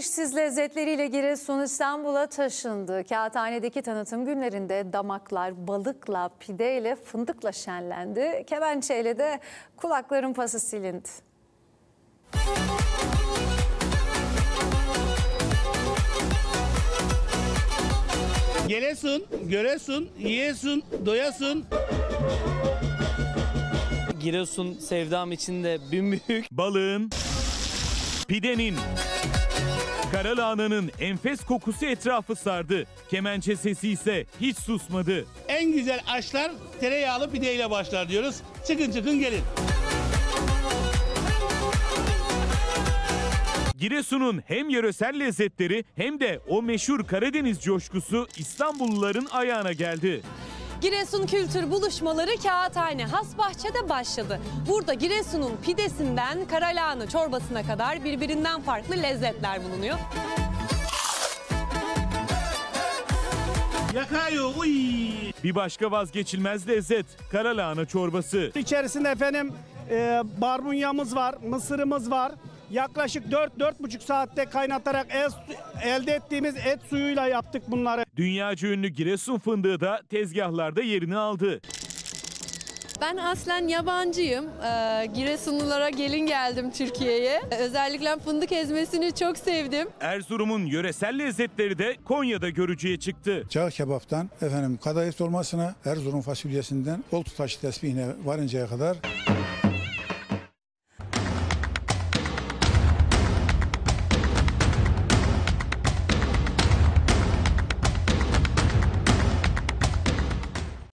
eşsiz lezzetleriyle Giresun İstanbul'a taşındı. Kağıthane'deki tanıtım günlerinde damaklar balıkla, pideyle, fındıkla şenlendi. Kemençeyle de kulakların pası silindi. Gelesun, göresun, yiyesun, doyasun. Giresun sevdam içinde büyük. balığın, pidenin, karalahananın enfes kokusu etrafı sardı. Kemençe sesi ise hiç susmadı. En güzel aşlar tereyağlı pideyle başlar diyoruz. Çıkın çıkın gelin. Giresun'un hem yöresel lezzetleri hem de o meşhur Karadeniz coşkusu İstanbulluların ayağına geldi. Giresun kültür buluşmaları Kağıthane Hasbahçe'de başladı. Burada Giresun'un pidesinden karalahana çorbasına kadar birbirinden farklı lezzetler bulunuyor. Yakayo, uy. Bir başka vazgeçilmez lezzet karalahana çorbası. İçerisinde efendim e, barbunyamız var, mısırımız var. Yaklaşık 4-4,5 saatte kaynatarak el- elde ettiğimiz et suyuyla yaptık bunları. Dünyaca ünlü Giresun fındığı da tezgahlarda yerini aldı. Ben aslen yabancıyım. Ee, Giresunlulara gelin geldim Türkiye'ye. Özellikle fındık ezmesini çok sevdim. Erzurum'un yöresel lezzetleri de Konya'da görücüye çıktı. Cağ kebaptan efendim kadayıf dolmasına Erzurum fasulyesinden oltu taşı tesbihine varıncaya kadar